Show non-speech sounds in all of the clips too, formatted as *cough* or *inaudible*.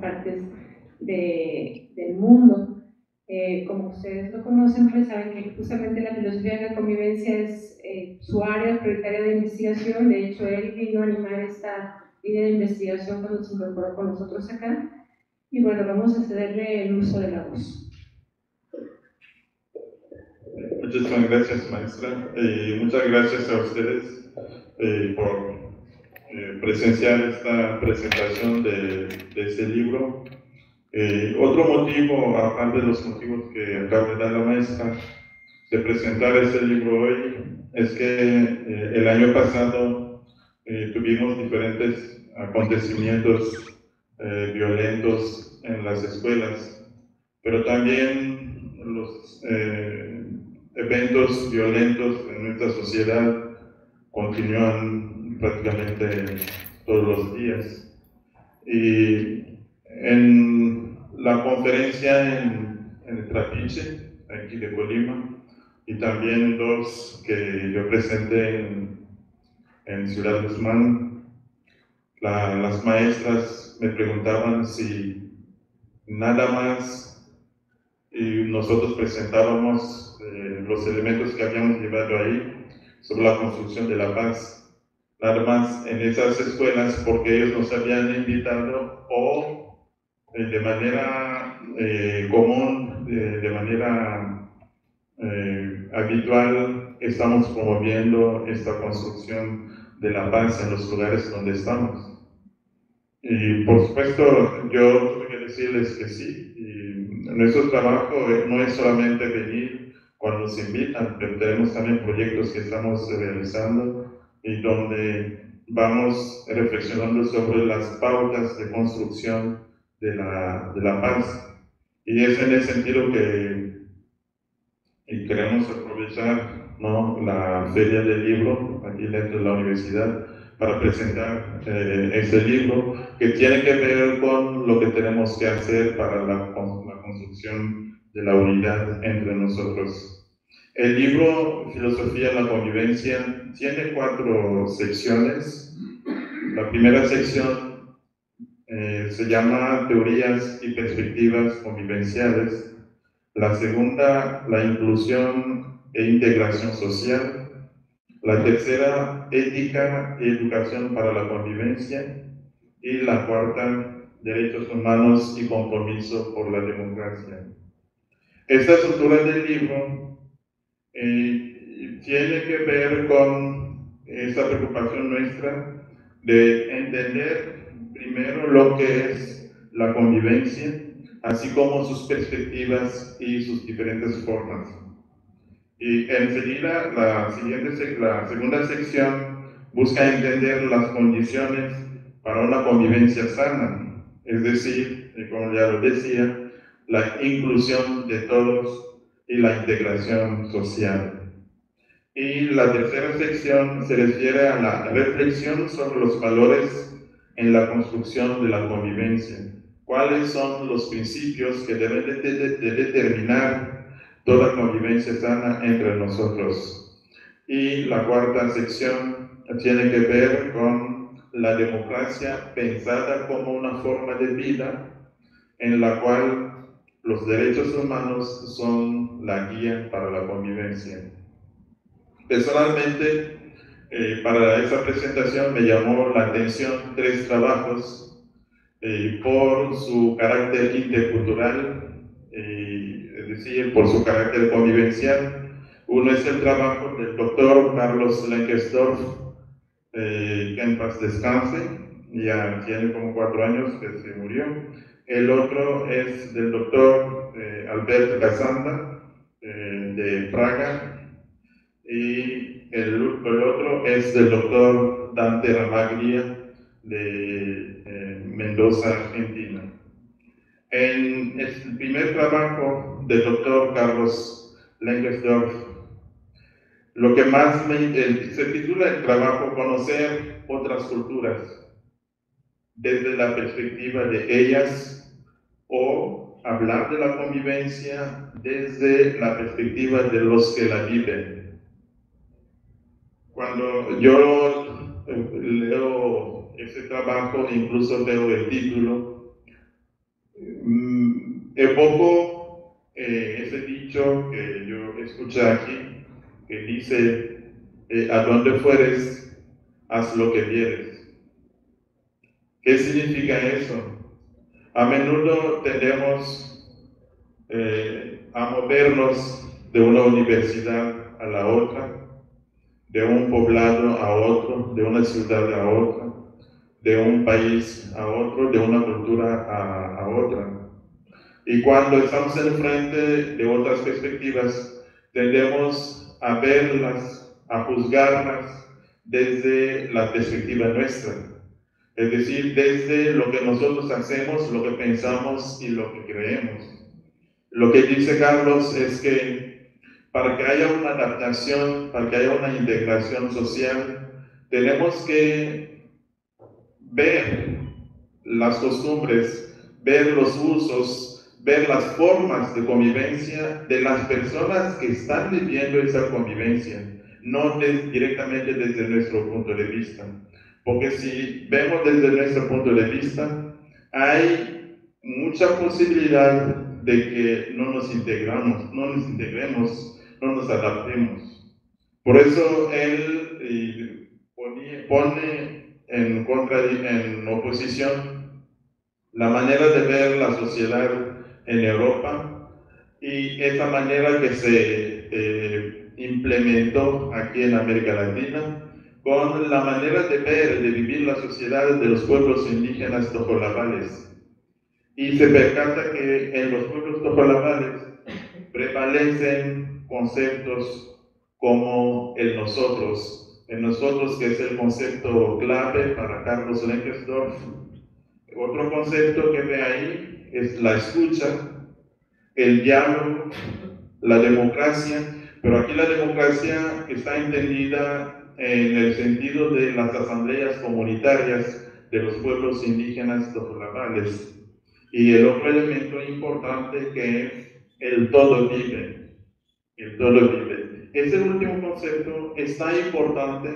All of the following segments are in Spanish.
partes del mundo. Eh, como ustedes lo conocen, pues saben que justamente la filosofía de la convivencia es eh, su área prioritaria de investigación. De hecho, él vino a animar esta línea de investigación cuando se incorporó con nosotros acá. Y bueno, vamos a cederle el uso de la voz. Muchísimas gracias, maestra. Y muchas gracias a ustedes eh, por presenciar esta presentación de, de este libro. Eh, otro motivo, aparte de los motivos que acaba de dar la maestra, de presentar este libro hoy, es que eh, el año pasado eh, tuvimos diferentes acontecimientos violentos en las escuelas, pero también los eventos violentos en nuestra sociedad continúan prácticamente todos los días. Y en la conferencia en, en el Trapiche, aquí de Colima, y también dos que yo presenté en, en Ciudad Guzmán, las maestras me preguntaban si nada más y nosotros presentábamos eh, los elementos que habíamos llevado ahí sobre la construcción de la paz nada más en esas escuelas porque ellos nos habían invitado o eh, de manera eh, común, de, manera eh, habitual, estamos promoviendo esta construcción de la paz en los lugares donde estamos. Y por supuesto, yo tengo que decirles que sí. Y nuestro trabajo no es solamente venir cuando nos invitan, pero tenemos también proyectos que estamos realizando y donde vamos reflexionando sobre las pautas de construcción de la, de la paz. Y es en ese sentido que y queremos aprovechar ¿no? la feria del libro aquí dentro de la universidad para presentar eh, ese libro que tiene que ver con lo que tenemos que hacer para la, la construcción de la unidad entre nosotros. El libro Filosofía de la Convivencia tiene cuatro secciones. La primera sección eh, se llama Teorías y Perspectivas Convivenciales. La segunda, la inclusión e integración social. La tercera, ética y educación para la convivencia. Y la cuarta, derechos humanos y compromiso por la democracia. Esta estructura del libro eh, tiene que ver con esta preocupación nuestra de entender primero lo que es la convivencia, así como sus perspectivas y sus diferentes formas. Y enseguida, la, siguiente, la segunda sección busca entender las condiciones para una convivencia sana, es decir, como ya lo decía, la inclusión de todos y la integración social. Y la tercera sección se refiere a la reflexión sobre los valores en la construcción de la convivencia. ¿Cuáles son los principios que deben de, determinar toda convivencia sana entre nosotros? Y la cuarta sección tiene que ver con la democracia pensada como una forma de vida en la cual los derechos humanos son la guía para la convivencia. Personalmente, eh, para esta presentación me llamó la atención tres trabajos eh, por su carácter intercultural, eh, es decir, por su carácter convivencial. Uno es el trabajo del doctor Carlos Lenkesdorf, que en paz descanse, ya tiene como cuatro años que se murió. El otro es del doctor Alberto Casanda, de Praga, y el, otro es del doctor Dante Ramaglia de eh, Mendoza, Argentina. En el primer trabajo del doctor Carlos Lengersdorf, lo que más me se titula el trabajo Conocer otras culturas desde la perspectiva de ellas o hablar de la convivencia desde la perspectiva de los que la viven. Cuando yo leo ese trabajo, incluso veo el título, evoco eh, ese dicho que yo escuché aquí, que dice, eh, a donde fueres, haz lo que vieres. ¿Qué significa eso? A menudo tendemos eh, a movernos de una universidad a la otra, de un poblado a otro, de una ciudad a otra, de un país a otro, de una cultura a, a otra. Y cuando estamos en frente de otras perspectivas, tendemos a verlas, a juzgarlas desde la perspectiva nuestra. Es decir, desde lo que nosotros hacemos, lo que pensamos y lo que creemos. Lo que dice Carlos es que para que haya una adaptación, para que haya una integración social, tenemos que ver las costumbres, ver los usos, ver las formas de convivencia de las personas que están viviendo esa convivencia, no directamente desde nuestro punto de vista. Porque si vemos desde nuestro punto de vista, hay mucha posibilidad de que no nos integramos, no nos integremos no nos adaptemos. Por eso él eh, pone en, contra, en oposición la manera de ver la sociedad en Europa y esa manera que se eh, implementó aquí en América Latina con la manera de ver, de vivir la sociedad de los pueblos indígenas tojolabales. Y se percata que en los pueblos tojolabales prevalecen conceptos como el nosotros, el nosotros que es el concepto clave para Carlos Lenkesdorf. Otro concepto que ve ahí es la escucha, el diálogo, la democracia, pero aquí la democracia está entendida en el sentido de las asambleas comunitarias de los pueblos indígenas tojolabales. Y el otro elemento importante que es el todo vive, todo vive. Ese último concepto es tan importante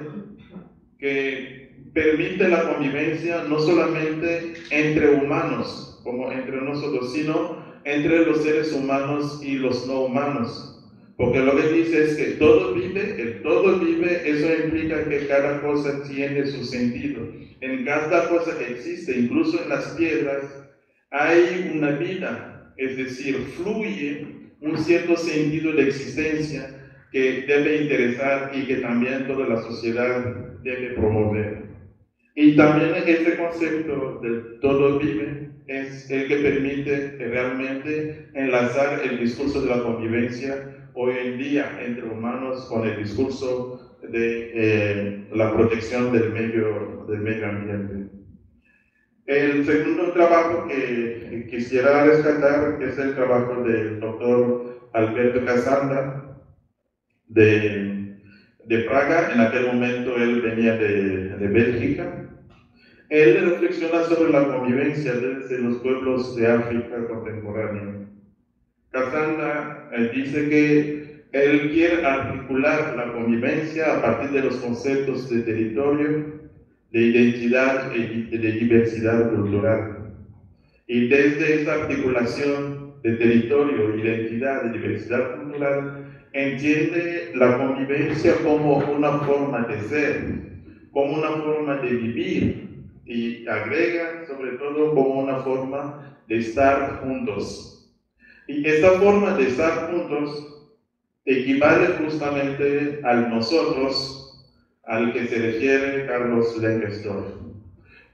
que permite la convivencia no solamente entre humanos, como entre nosotros, sino entre los seres humanos y los no humanos. Porque lo que dice es que todo vive, el todo vive, eso implica que cada cosa tiene su sentido. En cada cosa que existe, incluso en las piedras, hay una vida, es decir, fluye un cierto sentido de existencia que debe interesar y que también toda la sociedad debe promover. Y también este concepto del todo vive es el que permite realmente enlazar el discurso de la convivencia hoy en día entre humanos con el discurso de eh, la protección del medio, del medio ambiente. El segundo trabajo que quisiera rescatar es el trabajo del doctor Alberto Casanda de, de Praga. En aquel momento él venía de, de Bélgica. Él reflexiona sobre la convivencia desde los pueblos de África contemporánea. Casanda eh, dice que él quiere articular la convivencia a partir de los conceptos de territorio, de identidad y de diversidad cultural. Y desde esa articulación de territorio, identidad y diversidad cultural, entiende la convivencia como una forma de ser, como una forma de vivir y agrega sobre todo como una forma de estar juntos. Y esta forma de estar juntos equivale justamente al nosotros al que se refiere Carlos Lenkesdorf.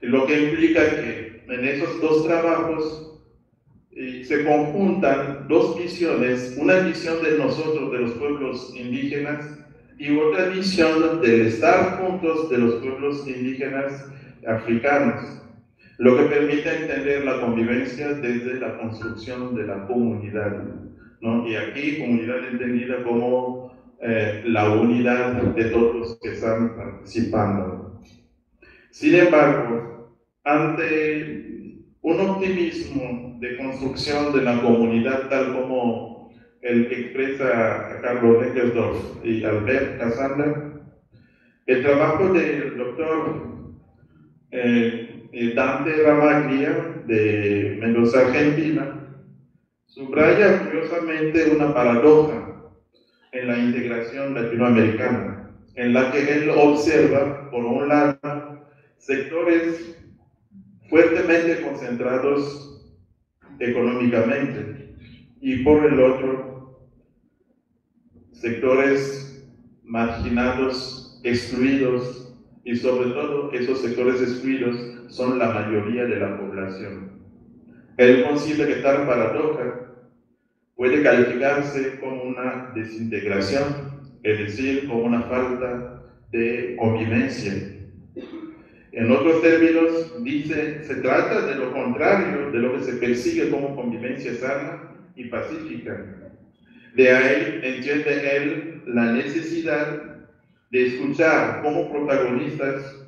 Lo que implica que en esos dos trabajos eh, se conjuntan dos visiones, una visión de nosotros, de los pueblos indígenas, y otra visión del estar juntos de los pueblos indígenas africanos, lo que permite entender la convivencia desde la construcción de la comunidad. ¿no? Y aquí comunidad entendida como eh, la unidad de todos los que están participando. Sin embargo, ante un optimismo de construcción de la comunidad tal como el que expresa Carlos Legersdorf y Albert Casanda, el trabajo del doctor eh, Dante Ramaglia de Mendoza, Argentina, subraya curiosamente una paradoja en la integración latinoamericana, en la que él observa, por un lado, sectores fuertemente concentrados económicamente y por el otro, sectores marginados, excluidos y sobre todo esos sectores excluidos son la mayoría de la población. Él considera que tal paradoja puede calificarse como una desintegración, es decir, como una falta de convivencia. En otros términos, dice, se trata de lo contrario de lo que se persigue como convivencia sana y pacífica. De ahí entiende él la necesidad de escuchar como protagonistas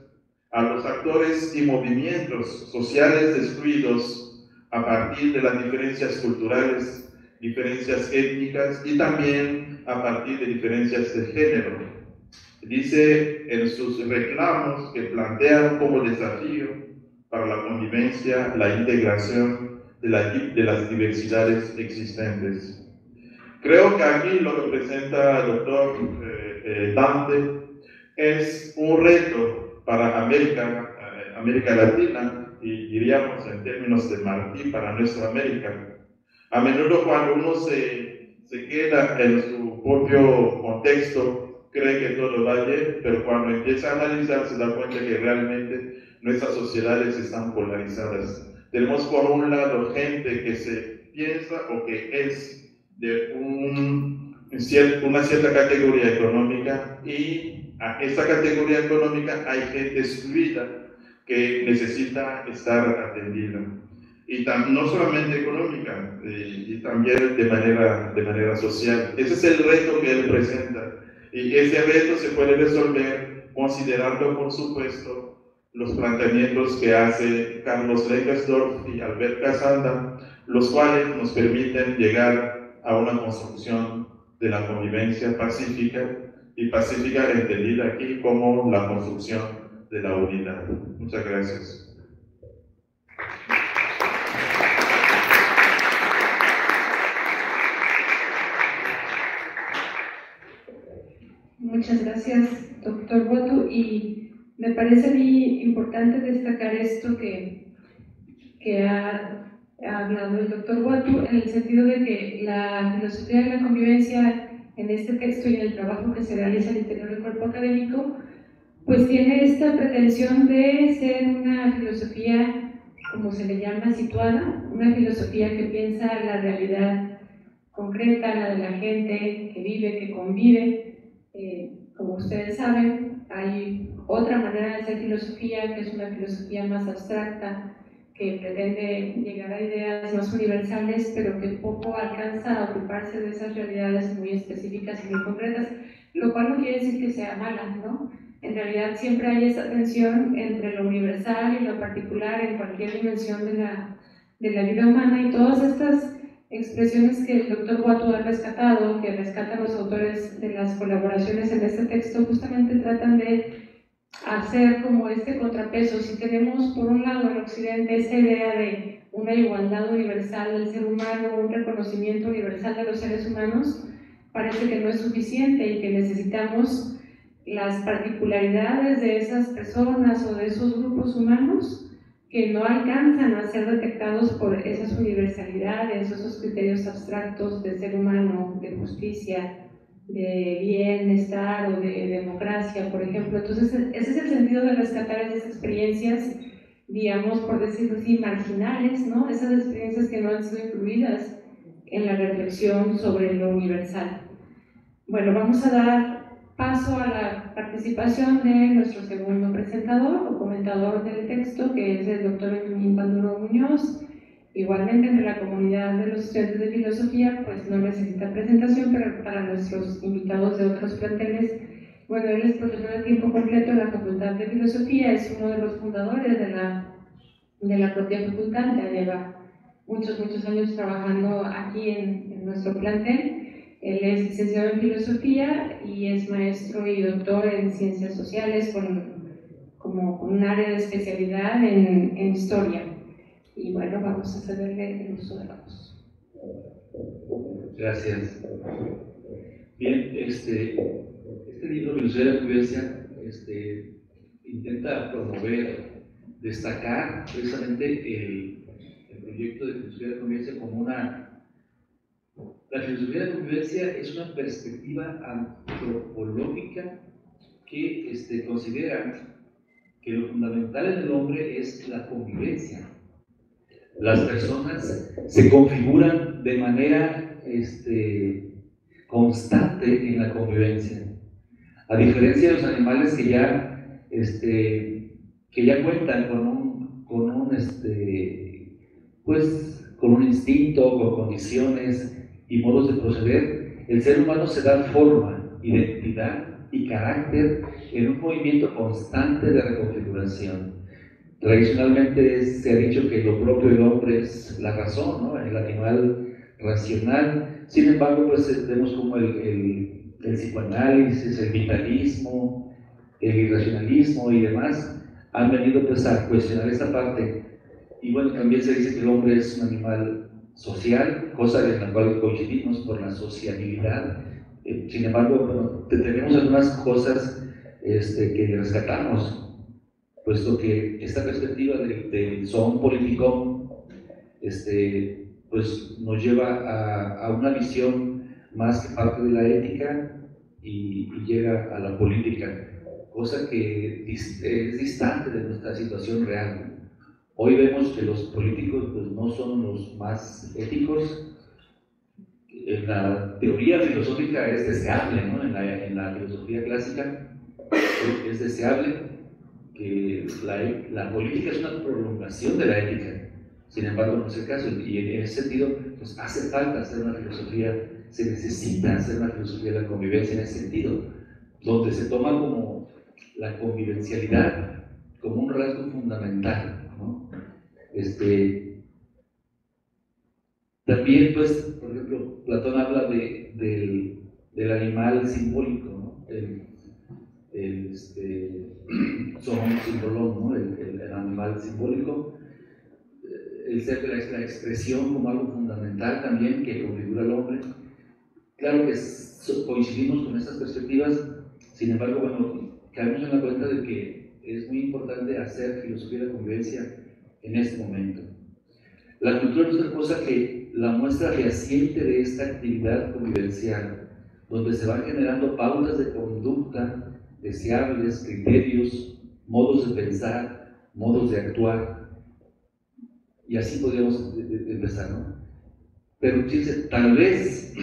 a los actores y movimientos sociales excluidos a partir de las diferencias culturales, diferencias étnicas y también a partir de diferencias de género. Dice en sus reclamos que plantean como desafío para la convivencia la integración de, las diversidades existentes. Creo que aquí lo que presenta el doctor eh, eh, Dante es un reto para América, eh, América Latina y diríamos en términos de Martí para nuestra América. A menudo cuando uno se, se queda en su propio contexto, cree que todo va bien, pero cuando empieza a analizar se da cuenta que realmente nuestras sociedades están polarizadas. Tenemos por un lado gente que se piensa o que es de un, una cierta categoría económica y a esa categoría económica hay gente excluida que necesita estar atendida. Y no solamente económica, eh, y, también de manera, de manera social. Ese es el reto que él presenta. Y ese reto se puede resolver considerando, por supuesto, los planteamientos que hace Carlos Legersdorf y Albert Casanda, los cuales nos permiten llegar a una construcción de la convivencia pacífica y pacífica entendida aquí como la construcción de la unidad. Muchas gracias. Muchas gracias, doctor Botu. Y me parece muy importante destacar esto que, que ha, ha hablado el doctor Botu, en el sentido de que la filosofía de la convivencia en este texto y en el trabajo que se realiza al interior del cuerpo académico pues tiene esta pretensión de ser una filosofía, como se le llama, situada, una filosofía que piensa la realidad concreta, la de la gente que vive, que convive. Eh, como ustedes saben, hay otra manera de hacer filosofía, que es una filosofía más abstracta, que pretende llegar a ideas más universales, pero que poco alcanza a ocuparse de esas realidades muy específicas y muy concretas, lo cual no quiere decir que sea mala, ¿no? En realidad siempre hay esa tensión entre lo universal y lo particular en cualquier dimensión de la, de la vida humana y todas estas expresiones que el doctor Guatu ha rescatado, que rescatan los autores de las colaboraciones en este texto, justamente tratan de hacer como este contrapeso. Si tenemos por un lado en Occidente esa idea de una igualdad universal del ser humano, un reconocimiento universal de los seres humanos, parece que no es suficiente y que necesitamos las particularidades de esas personas o de esos grupos humanos que no alcanzan a ser detectados por esas universalidades, esos criterios abstractos de ser humano, de justicia, de bienestar o de democracia, por ejemplo. Entonces, ese es el sentido de rescatar esas experiencias, digamos, por decirlo así, marginales, ¿no? Esas experiencias que no han sido incluidas en la reflexión sobre lo universal. Bueno, vamos a dar paso a la participación de nuestro segundo presentador o comentador del texto, que es el doctor Benjamín Panduro Muñoz. Igualmente, entre la comunidad de los estudiantes de filosofía, pues no necesita presentación, pero para nuestros invitados de otros planteles, bueno, él es profesor de tiempo completo en la Facultad de Filosofía, es uno de los fundadores de la, de la propia facultad, ya lleva muchos, muchos años trabajando aquí en, en nuestro plantel él es licenciado en filosofía y es maestro y doctor en ciencias sociales con, como un área de especialidad en, en historia. Y bueno, vamos a cederle el uso de la voz. Gracias. Bien, este, este libro, la Convivencia, este, intenta promover, destacar precisamente el, el proyecto de la Convivencia como una la filosofía de la convivencia es una perspectiva antropológica que este, considera que lo fundamental en el hombre es la convivencia. Las personas se configuran de manera este, constante en la convivencia. A diferencia de los animales que ya, este, que ya cuentan con un, con un, este, pues, con un instinto, con condiciones y modos de proceder, el ser humano se da forma, identidad y carácter en un movimiento constante de reconfiguración. Tradicionalmente se ha dicho que lo propio del hombre es la razón, ¿no? el animal racional. Sin embargo, pues vemos como el, el, el psicoanálisis, el vitalismo, el irracionalismo y demás han venido pues a cuestionar esta parte. Y bueno, también se dice que el hombre es un animal social, cosa en la cual coincidimos por la sociabilidad. Eh, sin embargo, tenemos algunas cosas este, que rescatamos, puesto que esta perspectiva del son político este, pues, nos lleva a, a, una visión más que parte de la ética y, y llega a la política, cosa que es distante de nuestra situación real. Hoy vemos que los políticos pues, no son los más éticos. En la teoría filosófica es deseable, ¿no? en, la, en, la, filosofía clásica es deseable que la, la, política es una prolongación de la ética. Sin embargo, no es el caso. Y en ese sentido, pues hace falta hacer una filosofía, se necesita hacer una filosofía de la convivencia en ese sentido, donde se toma como la convivencialidad como un rasgo fundamental este, también, pues, por ejemplo, Platón habla de, del, del, animal simbólico, ¿no? *clears throat* el, el este, son ¿no? El, el, animal simbólico, el ser la, la expresión como algo fundamental también que configura al hombre. Claro que coincidimos con estas perspectivas, sin embargo, bueno, caemos en la cuenta de que es muy importante hacer filosofía de la convivencia en este momento. La cultura no es otra cosa que la muestra fehaciente de esta actividad convivencial, donde se van generando pautas de conducta deseables, criterios, modos de pensar, modos de actuar. Y así podríamos empezar, ¿no? Pero fíjense, tal vez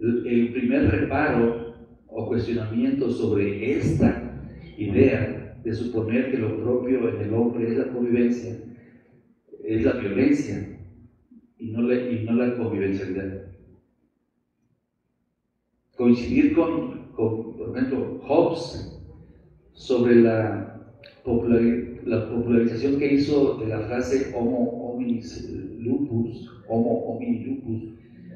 el primer reparo o cuestionamiento sobre esta idea de suponer que lo propio en el hombre es la convivencia, es la violencia y no la, y no la convivencialidad. Coincidir con, con, por ejemplo, Hobbes sobre la, la popularización que hizo de la frase Homo hominis lupus, Homo homini lupus,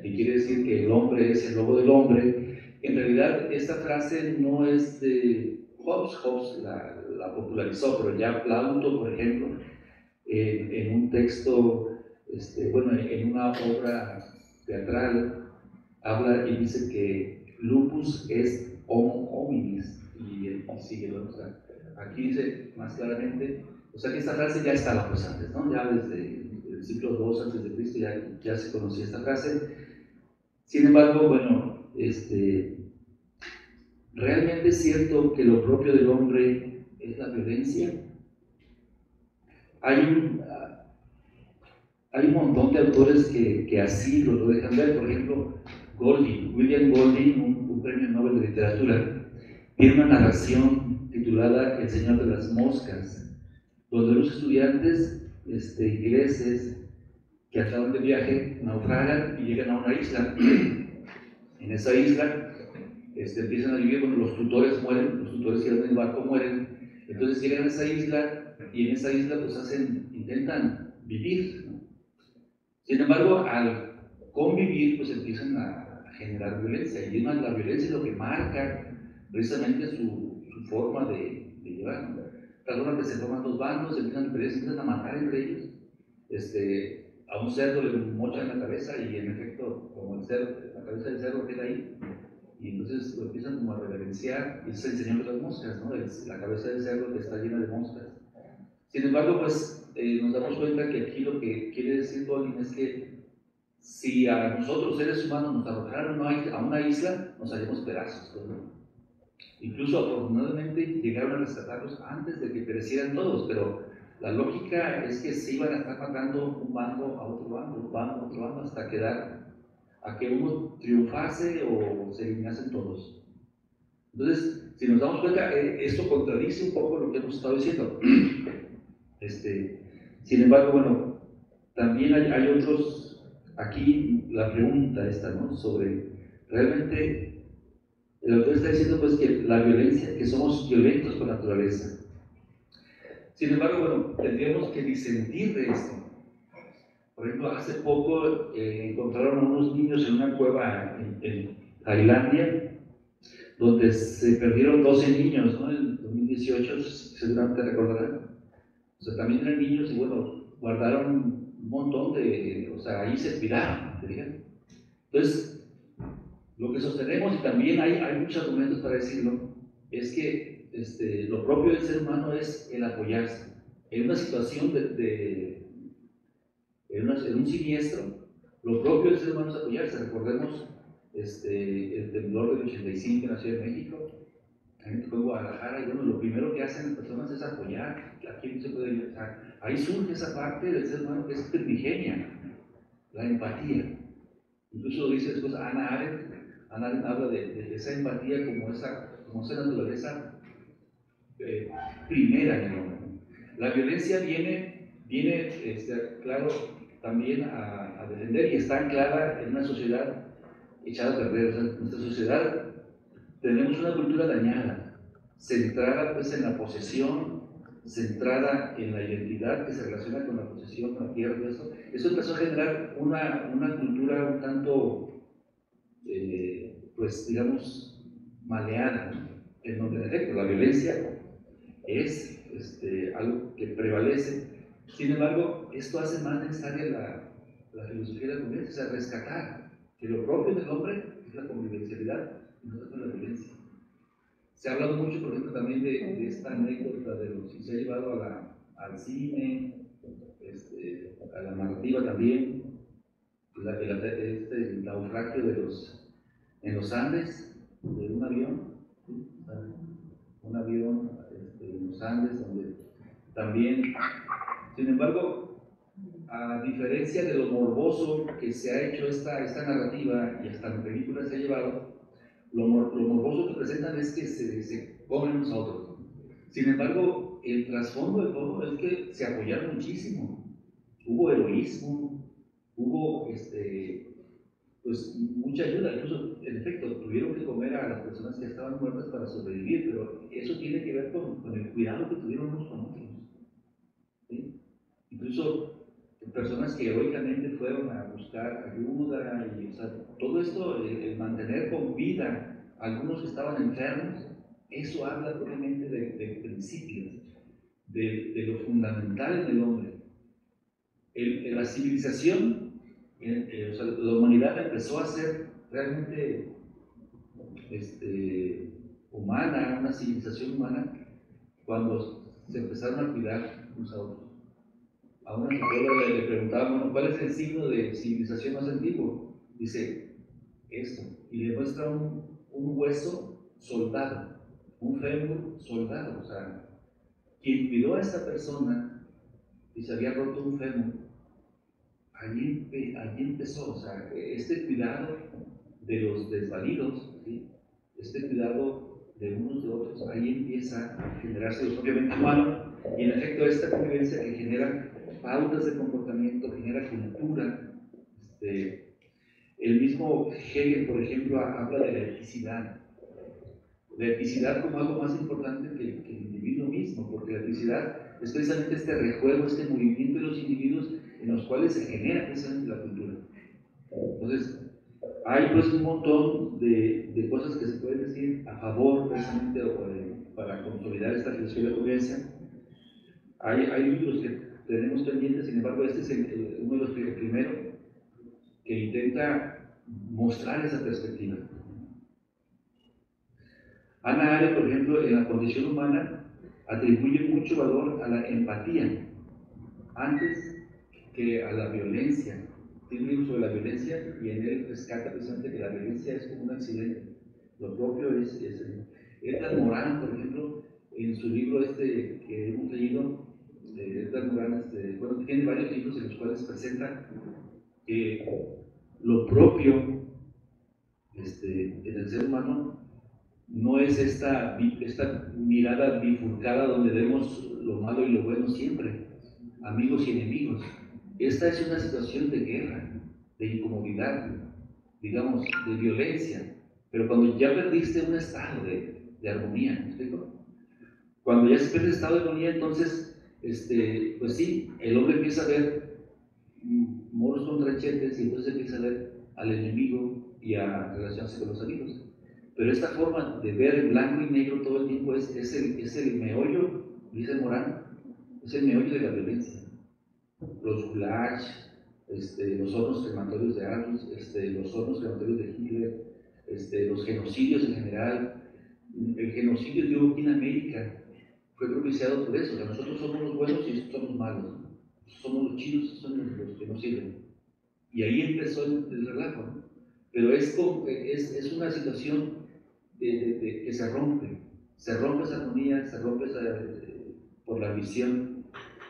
que quiere decir que el hombre es el lobo del hombre, en realidad esta frase no es de Hobbes, Hobbes la, la popularizó, pero ya Plauto, por ejemplo, en un texto, este, bueno, en una obra teatral, habla y dice que lupus es homo hominis, y, y sigue, o sea, aquí dice más claramente, o sea que esta frase ya estaba pues antes, ¿no? Ya desde el siglo II antes de Cristo ya, ya se conocía esta frase. Sin embargo, bueno, este, realmente es cierto que lo propio del hombre es la violencia. Hay un, hay un montón de autores que, que así lo, dejan ver. Por ejemplo, Golding, William Golding, un, premio Nobel de Literatura, tiene una narración titulada El Señor de las Moscas, donde los estudiantes este, ingleses que acaban de viaje naufragan y llegan a una isla. en esa isla este, empiezan a vivir, cuando los tutores mueren, los tutores que en el barco mueren, entonces llegan a esa isla y en esa isla pues hacen, intentan vivir. Sin embargo, al convivir pues empiezan a, generar violencia y la violencia es lo que marca precisamente su, forma de, llevar. Tal que se forman dos bandos, empiezan a empiezan a matar entre ellos. Este, a un cerdo le mochan la cabeza y en efecto, como el cerdo, la cabeza del cerdo queda ahí, y entonces lo empiezan como a reverenciar, y es el señor de las moscas, ¿no? la cabeza del cerdo que está llena de moscas. Sin embargo, pues eh, nos damos cuenta que aquí lo que quiere decir Colin es que si a nosotros seres humanos nos arrojaran a una isla, nos haríamos pedazos. Incluso afortunadamente llegaron a rescatarlos antes de que perecieran todos, pero la lógica es que se iban a estar matando un bando a otro bando, un bando a otro bando, hasta quedar a que uno triunfase o se eliminasen todos. Entonces, si nos damos cuenta, eh, esto contradice un poco lo que hemos estado diciendo. *clears throat* Este, sin embargo, bueno, también hay, otros, aquí la pregunta esta, ¿no? Sobre, realmente, el autor está diciendo pues que la violencia, que somos violentos por naturaleza. Sin embargo, bueno, tendríamos que disentir de esto. Por ejemplo, hace poco eh, encontraron a unos niños en una cueva en, Tailandia, donde se perdieron 12 niños, ¿no? En 2018, seguramente recordarán. O sea, también eran niños y bueno, guardaron un montón de, o sea, ahí se cuidaron, Entonces, lo que sostenemos, y también hay, hay muchos argumentos para decirlo, es que este, lo propio del ser humano es el apoyarse. En una situación de en, un siniestro, lo propio es apoyarse. Recordemos este, el temblor del 85 en la Ciudad de México, también tocó en Guadalajara, y bueno, lo primero que hacen las personas es apoyar a quien se puede ayudar. Ahí surge esa parte del ser humano que es primigenia, la empatía. Incluso dice después Ana Arendt, Ana Arendt habla de, esa empatía como esa, como esa naturaleza eh, primera en el hombre. La violencia viene, viene este, claro, también a, defender y está anclada en una sociedad echada a perder. en nuestra sociedad tenemos una cultura dañada, centrada pues en la posesión, centrada en la identidad que se relaciona con la posesión, con la tierra, eso. Eso empezó a generar una, una cultura un tanto, eh, pues digamos, maleada, en donde en efecto la violencia es este, algo que prevalece sin embargo, esto hace más necesaria la, la filosofía de la convivencia, o sea, rescatar que lo propio del hombre es la convivencialidad y no la violencia. Se ha hablado mucho, por ejemplo, también de, de esta anécdota de lo que se ha llevado a la, al cine, este, a la narrativa también, la, este, el naufragio de los, en los Andes, de un avión, un avión este, en los Andes, donde también sin embargo, a diferencia de lo morboso que se ha hecho esta, esta narrativa y hasta en películas se ha llevado, lo, morboso que presentan es que se, se comen unos a otros. Sin embargo, el trasfondo de todo es que se apoyaron muchísimo. Hubo heroísmo, hubo este, pues, mucha ayuda. Incluso, en efecto, tuvieron que comer a las personas que estaban muertas para sobrevivir, pero eso tiene que ver con, con el cuidado que tuvieron unos con otros. ¿sí? Incluso personas que heroicamente fueron a buscar ayuda y todo esto, el, mantener con vida a algunos que estaban enfermos, eso habla propiamente de, principios, de, lo fundamental en el hombre. La civilización, la humanidad empezó a ser realmente este, humana, una civilización humana, cuando se empezaron a cuidar unos a otros a una psicóloga le preguntaba, ¿cuál es el signo de civilización más antiguo? Dice, esto. Y le muestra un, un hueso soldado, un fémur soldado. O sea, quien cuidó a esta persona y se había roto un fémur, allí, allí empezó. O sea, este cuidado de los desvalidos, este cuidado de unos de otros, ahí empieza a generarse obviamente humano. Y en efecto, esta convivencia que genera pautas de comportamiento, genera cultura. Este, el mismo Hegel, por ejemplo, habla de la eticidad. La eticidad como algo más importante que, que, el individuo mismo, porque la eticidad es precisamente este rejuego, este movimiento de los individuos en los cuales se genera precisamente la cultura. Entonces, hay pues un montón de, de cosas que se pueden decir a favor precisamente para consolidar esta filosofía de la convivencia. Hay, hay libros que tenemos pendiente, sin embargo, este es uno de los primeros que intenta mostrar esa perspectiva. Ana Arendt, por ejemplo, en la condición humana, atribuye mucho valor a la empatía antes que a la violencia. Tiene un libro sobre la violencia y en él rescata precisamente que la violencia es como un accidente. Lo propio es, es Edgar Morán, por ejemplo, en su libro este que hemos leído, Edgar Morán, este, bueno, tiene varios libros en los cuales presenta que lo propio este, en el ser humano no es esta, esta mirada bifurcada donde vemos lo malo y lo bueno siempre, amigos y enemigos. Esta es una situación de guerra, de incomodidad, digamos, de violencia. Pero cuando ya perdiste un estado de, de armonía, ¿me explico? Cuando ya se pierde el estado de armonía, entonces, este, pues sí, el hombre empieza a ver moros contra chetes y entonces empieza a ver al enemigo y a relacionarse con los amigos. Pero esta forma de ver en blanco y negro todo el tiempo es, es, el, es el meollo, dice Morán, es el meollo de la violencia. Los gulags, este, los hornos crematorios de Arnus, este, los hornos crematorios de Hitler, este, los genocidios en general. El genocidio de aquí en América fue propiciado por eso. nosotros somos los buenos y somos los malos. Somos los chinos, son los, que no sirven. Y ahí empezó el, relajo. Pero es, es, es una situación de, que se rompe, se rompe esa armonía, se rompe esa, eh, por la visión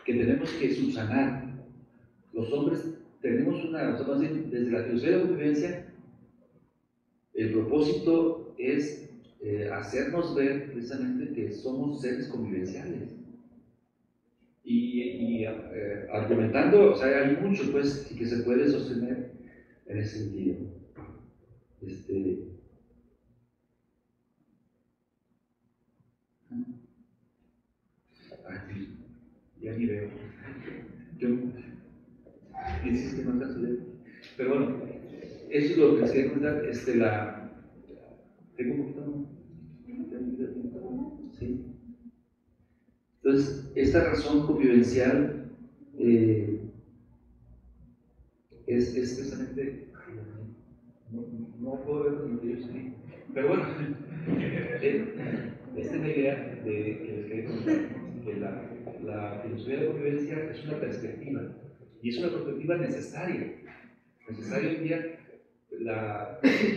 que tenemos que subsanar. Los hombres tenemos una, o sea, desde la filosofía de convivencia, el propósito es eh, hacernos ver precisamente que somos seres convivenciales. Y, eh, argumentando, o sea, hay mucho pues que se puede sostener en ese sentido. Este, ya ni veo. Yo, dices que no Pero bueno, eso es lo que les quería contar. Este, la, ¿Tengo un poquito? Sí. Entonces, esta razón convivencial eh, es, es precisamente. No, no, puedo ver lo que yo escribí. Pero bueno, *laughs* eh, esta es la idea de, que les quería contar que la, filosofía de convivencia es una perspectiva y es una perspectiva necesaria. Necesaria hoy día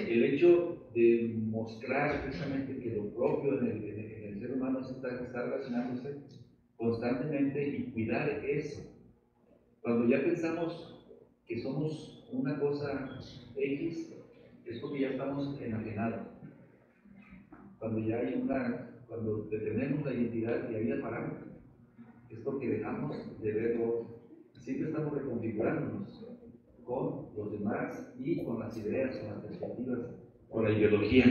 el hecho de mostrar precisamente que lo propio en el, ser humano está, está relacionándose constantemente y cuidar eso. Cuando ya pensamos que somos una cosa X, es porque ya estamos enajenados. Cuando ya hay una cuando detenemos la identidad y ahí la paramos, es porque dejamos de ver otro. Siempre estamos reconfigurándonos con los demás y con las ideas, con las perspectivas, con la ideología.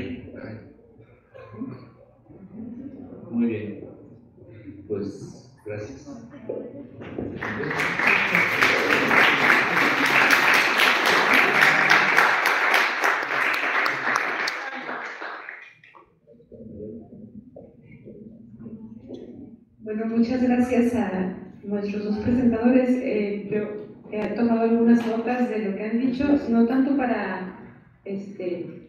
Muy bien. Pues gracias. Bueno, muchas gracias a nuestros dos presentadores. Eh, yo he tomado algunas notas de lo que han dicho, no tanto para este,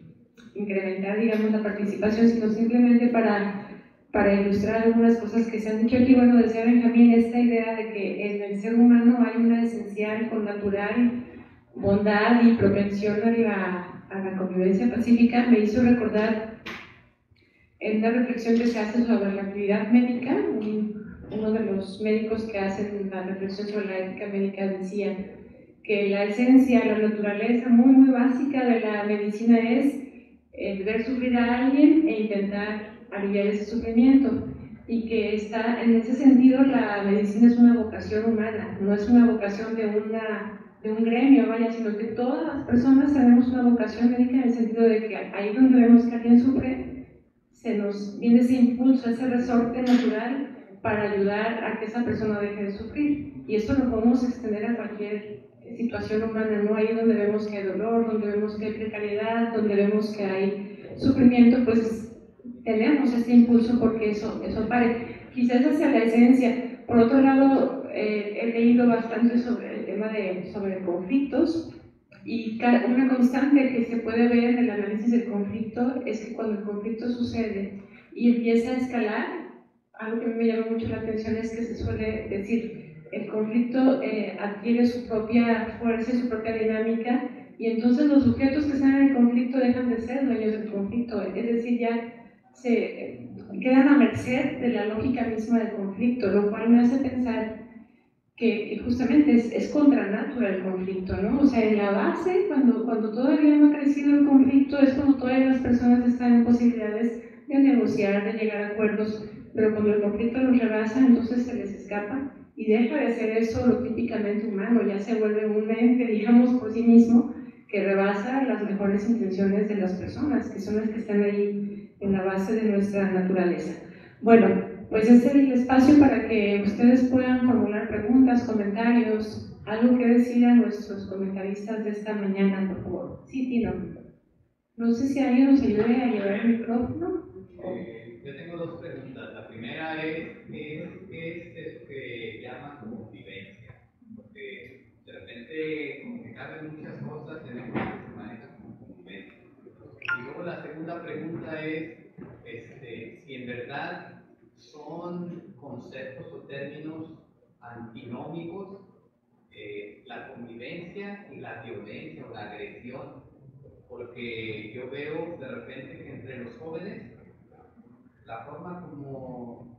incrementar, digamos, la participación, sino simplemente para, para ilustrar algunas cosas que se han dicho aquí. Bueno, decía Benjamín, esta idea de que en el ser humano hay una esencial, con natural bondad y propensión a la, a la convivencia pacífica, me hizo recordar en una reflexión que se hace sobre la actividad médica, uno de los médicos que hacen la reflexión sobre la ética médica decía que la esencia, la naturaleza muy, muy básica de la medicina es el ver sufrir a alguien e intentar aliviar ese sufrimiento. Y que está, en ese sentido la medicina es una vocación humana, no es una vocación de, una, de un gremio, vaya, sino que todas las personas tenemos una vocación médica en el sentido de que ahí donde vemos que alguien sufre, se nos viene ese impulso, ese resorte natural para ayudar a que esa persona deje de sufrir. Y esto lo podemos extender a cualquier situación humana, ¿no? Ahí donde vemos que hay dolor, donde vemos que hay precariedad, donde vemos que hay sufrimiento, pues tenemos ese impulso porque eso, eso pare. Quizás hacia la esencia. Por otro lado, eh, he leído bastante sobre el tema de sobre conflictos y una constante que se puede ver en el análisis del conflicto es que cuando el conflicto sucede y empieza a escalar, algo que me llama mucho la atención es que se suele decir, el conflicto eh, adquiere su propia fuerza y su propia dinámica y entonces los sujetos que están en el conflicto dejan de ser dueños del conflicto, es decir, ya se quedan a merced de la lógica misma del conflicto, lo cual me hace pensar que, justamente es, es contra natura el conflicto, ¿no? O sea, en la base, cuando, cuando todavía no ha crecido el conflicto, es cuando todas las personas están en posibilidades de negociar, de llegar a acuerdos, pero cuando el conflicto los rebasa, entonces se les escapa y deja de ser eso lo típicamente humano, ya se vuelve un ente, digamos, por sí mismo, que rebasa las mejores intenciones de las personas, que son las que están ahí en la base de nuestra naturaleza. Bueno, pues este es el espacio para que ustedes puedan formular preguntas, comentarios, algo que decir a nuestros comentaristas de esta mañana, por favor. Sí, Tino. No sé si alguien nos ayude a llevar el micrófono. Eh, yo tengo dos preguntas. La primera es, ¿qué es, eso que llaman convivencia? Porque de repente, como que caben muchas cosas en el que se maneja como convivencia. Y luego la segunda pregunta es, este, si en verdad son conceptos o términos antinómicos, eh, la convivencia y la violencia o la agresión, porque yo veo de repente que entre los jóvenes la forma como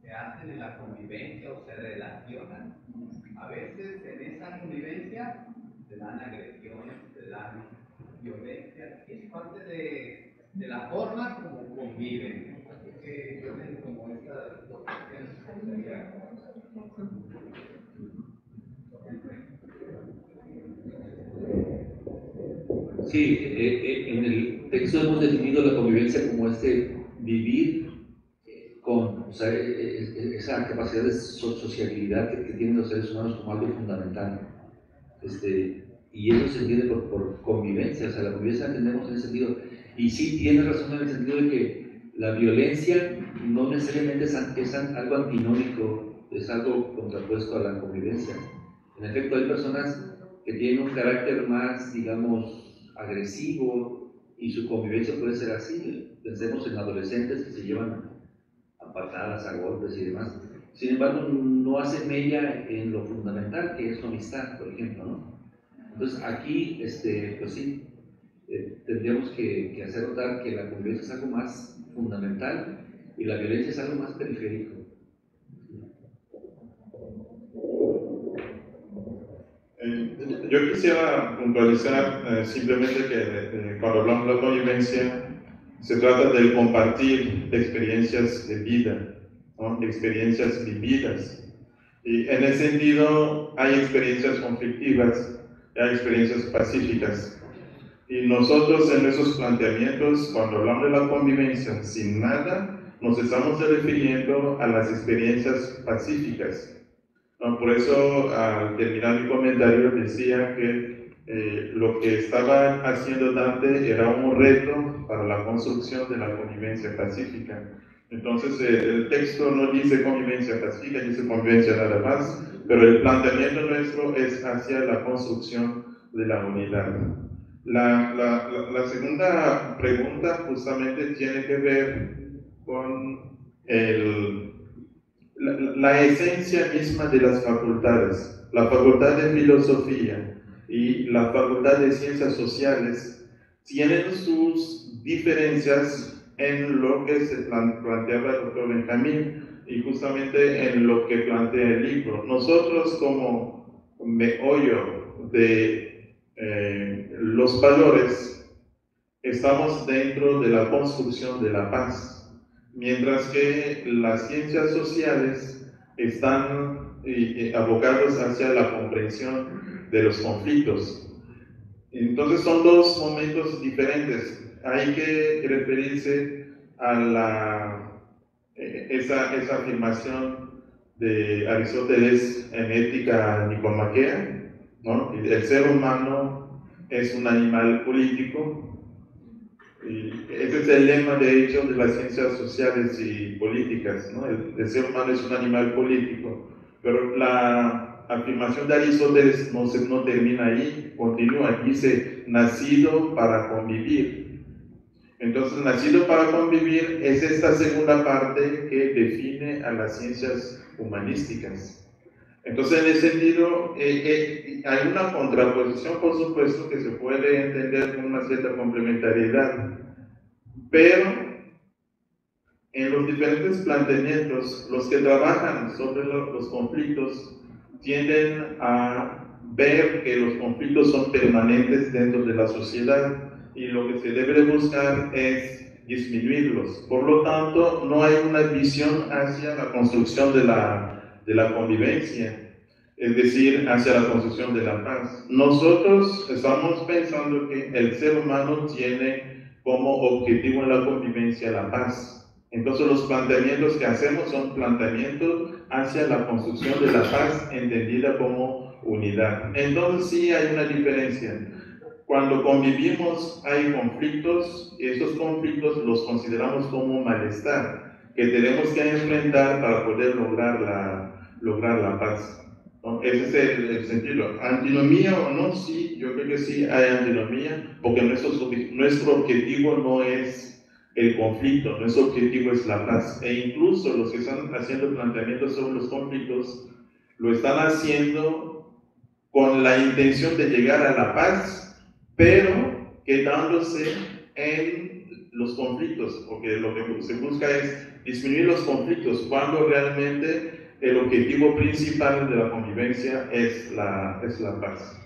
se hacen en la convivencia o se relacionan, a veces en esa convivencia se dan agresiones, se dan violencia, es parte de, de la forma como conviven. Sí, eh, eh, en el texto hemos definido la convivencia como este vivir con e, esa capacidad de sociabilidad que, tienen los seres humanos como algo fundamental. Este, y eso se entiende por, por, convivencia, o sea, la convivencia la entendemos en ese sentido. Y sí tiene razón en el sentido de que la violencia no necesariamente es, algo antinómico, es algo contrapuesto a la convivencia. En efecto, hay personas que tienen un carácter más, digamos, agresivo y su convivencia puede ser así. Pensemos en adolescentes que se llevan a patadas, a golpes y demás. Sin embargo, no hacen mella en lo fundamental, que es su amistad, por ejemplo, ¿no? Entonces, aquí, este, pues sí, eh, tendríamos que, hacer notar que la convivencia es algo más fundamental y la violencia es algo más periférico. Eh, yo quisiera puntualizar eh, simplemente que cuando hablamos de convivencia se trata del compartir experiencias de vida, de experiencias vividas. Y en ese sentido hay experiencias conflictivas, hay experiencias pacíficas. Y nosotros en esos planteamientos, cuando hablamos de la convivencia sin nada, nos estamos refiriendo a las experiencias pacíficas. Por eso, al terminar mi comentario, decía que eh, lo que estaba haciendo Dante era un reto para la construcción de la convivencia pacífica. Entonces, eh, el texto no dice convivencia pacífica, dice convivencia nada más, pero el planteamiento nuestro es hacia la construcción de la unidad. La, la, la, segunda pregunta justamente tiene que ver con el, la, esencia misma de las facultades. La facultad de filosofía y la facultad de ciencias sociales tienen sus diferencias en lo que se planteaba el doctor Benjamín y justamente en lo que plantea el libro. Nosotros como meollo de eh, los valores, estamos dentro de la construcción de la paz, mientras que las ciencias sociales están eh, eh, hacia la comprensión de los conflictos. Entonces son dos momentos diferentes. Hay que referirse a la, esa, esa afirmación de Aristóteles en Ética Nicomaquea, el ser humano es un animal político. Y ese es el lema, de hecho, de las ciencias sociales y políticas. El, ser humano es un animal político. Pero la, afirmación de Aristóteles no, se, no termina ahí, continúa, dice, nacido para convivir. Entonces, nacido para convivir es esta segunda parte que define a las ciencias humanísticas. Entonces, en ese sentido, eh, eh, hay una contraposición, por supuesto, que se puede entender con una cierta complementariedad, pero en los diferentes planteamientos, los que trabajan sobre los conflictos tienden a ver que los conflictos son permanentes dentro de la sociedad y lo que se debe buscar es disminuirlos. Por lo tanto, no hay una visión hacia la construcción de la, de la convivencia, es decir, hacia la construcción de la paz. Nosotros estamos pensando que el ser humano tiene como objetivo en la convivencia la paz entonces los planteamientos que hacemos son planteamientos hacia la construcción de la paz entendida como unidad. Entonces sí hay una diferencia. Cuando convivimos hay conflictos y conflictos los consideramos como malestar que tenemos que enfrentar para poder lograr la, lograr la paz. Ese es el, sentido. Antinomía o no, sí, yo creo que sí hay antinomía, porque nuestro, nuestro objetivo no es el conflicto, nuestro objetivo es la paz. E incluso los que están haciendo planteamientos sobre los conflictos lo están haciendo con la intención de llegar a la paz, pero quedándose en los conflictos, porque lo que se busca es disminuir los conflictos cuando realmente el objetivo principal de la convivencia es la, es la paz.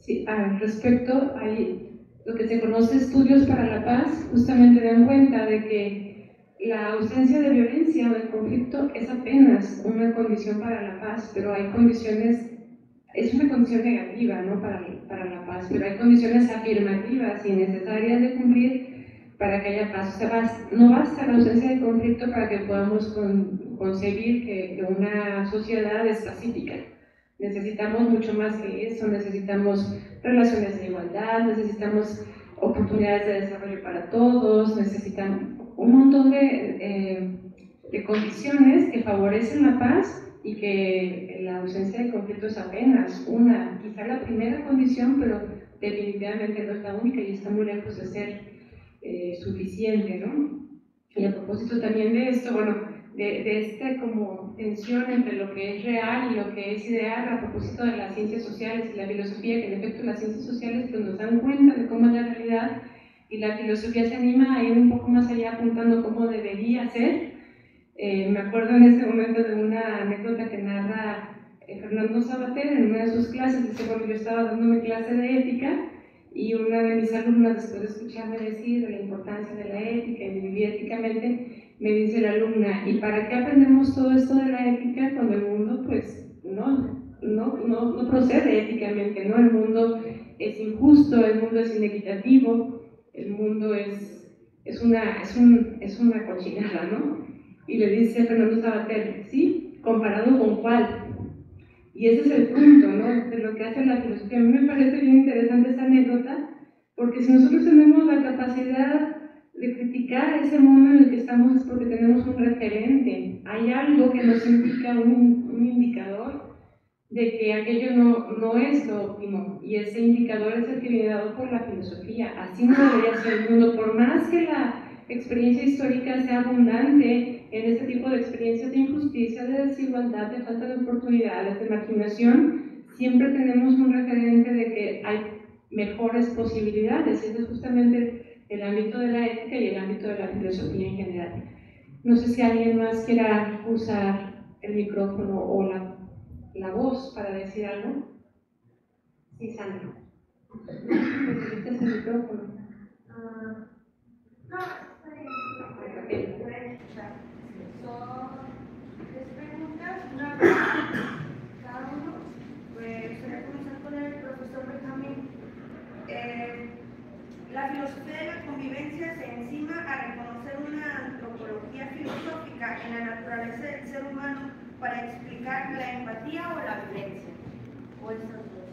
Sí, al respecto, hay lo que se conoce estudios para la paz justamente dan cuenta de que la ausencia de violencia o de conflicto es apenas una condición para la paz, pero hay condiciones, es una condición negativa ¿no? para, para la paz, pero hay condiciones afirmativas y necesarias de cumplir para que haya paz. O sea, no basta la ausencia de conflicto para que podamos concebir que, que una sociedad es pacífica. Necesitamos mucho más que eso, necesitamos relaciones de igualdad, necesitamos oportunidades de desarrollo para todos, necesitamos un montón de, eh, de condiciones que favorecen la paz y que la ausencia de conflicto es apenas una, quizá la primera condición, pero definitivamente no es la única y está muy lejos de ser eh, suficiente, ¿no? Y a propósito también de esto, bueno, de, de esta como tensión entre lo que es real y lo que es ideal a propósito de las ciencias sociales y la filosofía, que en efecto las ciencias sociales pues, nos dan cuenta de cómo es la realidad y la filosofía se anima a ir un poco más allá apuntando cómo debería ser. Eh, me acuerdo en ese momento de una anécdota que narra eh, Fernando Sabater en una de sus clases, dice, bueno, yo estaba dando mi clase de ética y una de mis alumnas, después de escucharme decir de la importancia de la ética y vivir éticamente, me dice la alumna, ¿y para qué aprendemos todo esto de la ética cuando el mundo pues no, no, no, no procede éticamente, ¿no? El mundo es injusto, el mundo es inequitativo, el mundo es, es, una, es, un, es una cochinada, ¿no? Y le dice Fernando Sabater, ¿sí? ¿Comparado con cuál? Y ese es el punto, ¿no? De lo que hace la filosofía. A mí me parece bien interesante esa anécdota, porque si nosotros tenemos la capacidad de criticar ese mundo en el que estamos es porque tenemos un referente. Hay algo que nos indica un, un indicador de que aquello no, no, es lo óptimo. Y ese indicador es el que viene dado por la filosofía. Así no debería ser el mundo. Por más que la experiencia histórica sea abundante en este tipo de experiencias de injusticia, de desigualdad, de falta de oportunidades, de marginación, siempre tenemos un referente de que hay mejores posibilidades. Y eso es justamente el ámbito de la ética y el ámbito de la filosofía en general. No sé si alguien más quiera usar el micrófono o la, la voz para decir algo. Sí, Sandra. *laughs* ¿Necesitas el micrófono? Uh, no, Son tres preguntas, una cada uno. Pues a con el profesor. Eh, la filosofía de la convivencia se encima a reconocer una antropología filosófica en la naturaleza del ser humano para explicar la empatía o la violencia, o esas dos.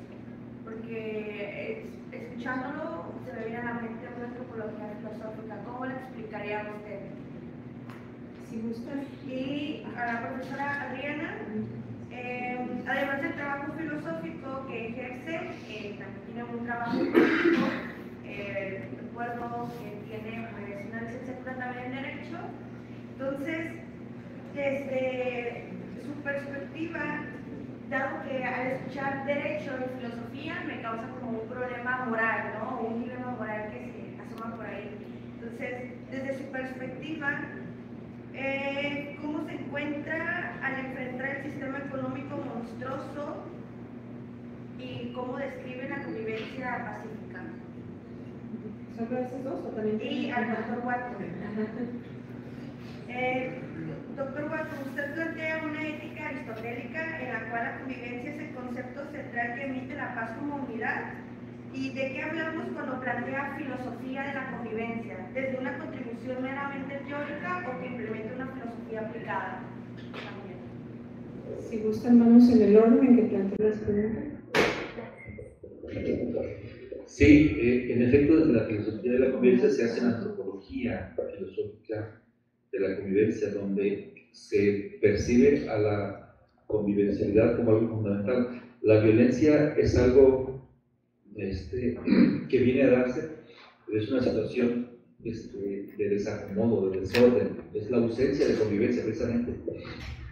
Porque escuchándolo se me viene a la mente una antropología filosófica. ¿Cómo la explicaría usted? Y a la profesora Adriana, Además del trabajo filosófico que ejerce, eh, también tiene un trabajo político. Eh, recuerdo que tiene una licenciatura también en Derecho. Entonces, desde su perspectiva, dado que al escuchar Derecho y filosofía me causa como un problema moral, ¿no? Un dilema moral que se asoma por ahí. Entonces, desde su perspectiva, eh, cómo se encuentra al enfrentar el sistema económico monstruoso y cómo describe la convivencia pacífica. ¿Solo esos dos o también? Y al doctor Watson. Eh, doctor Watson, usted plantea una ética aristotélica en la cual la convivencia es el concepto central que emite la paz como unidad ¿Y de qué hablamos cuando plantea filosofía de la convivencia? ¿Desde una contribución meramente teórica o que implementa una filosofía aplicada? Si gustan, vamos en el orden en que plantea las preguntas. Sí, eh, en efecto, desde la filosofía de la convivencia se hace una antropología filosófica de la convivencia, donde se percibe a la convivencialidad como algo fundamental. La violencia es algo este, *clears throat* que viene a darse es una situación este, de desacomodo, de desorden, es la ausencia de convivencia precisamente.